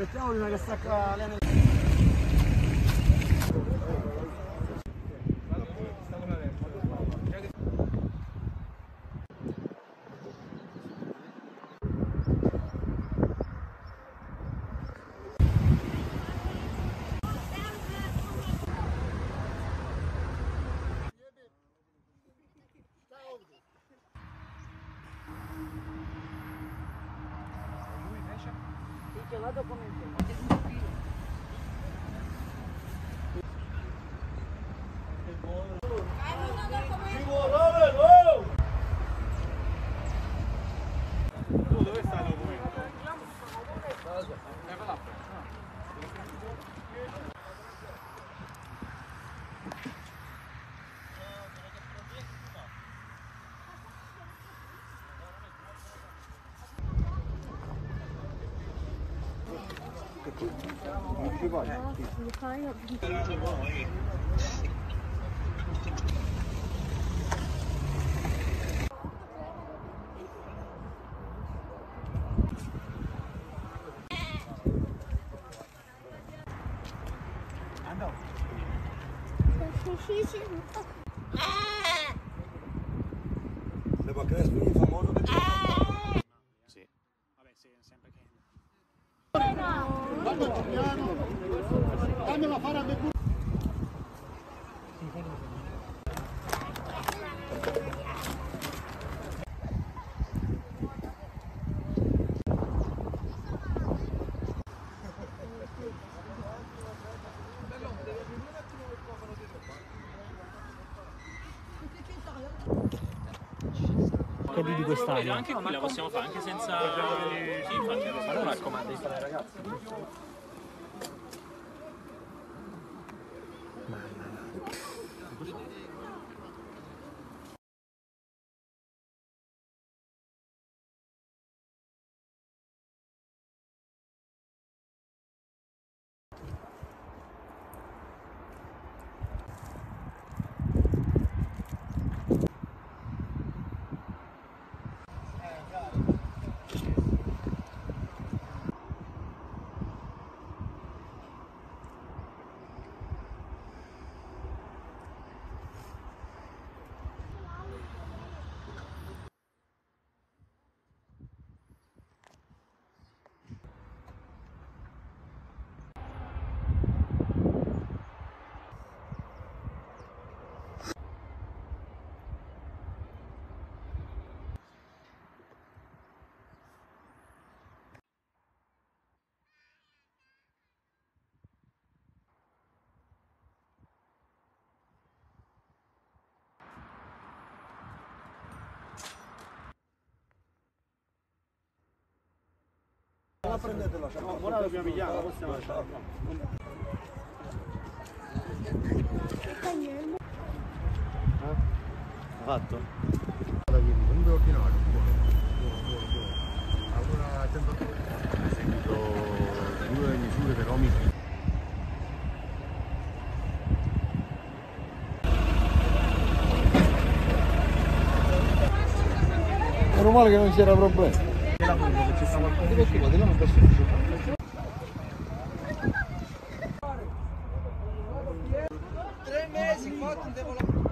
Aspettiamo prima che stacca pelada eu comentei. Leva lá. Seba Crespo, famoso de... Sì, vabbè, sì, sempre che... Dammela fare a Becur. Che di quest'anno? Anche qui la possiamo fare anche senza... Sì, infatti, Ma non raccomando, devi fare ai ragazzi. Non la prendete la sciarpa. ora dobbiamo pigliare, la possiamo lasciare. Fatto? Un ordinario, buono, buono, buono, buono. Allora, temperatura. Seguito due misure per omiti. Meno male che non c'era problema. Tre mesi, fatto, devo lavorare.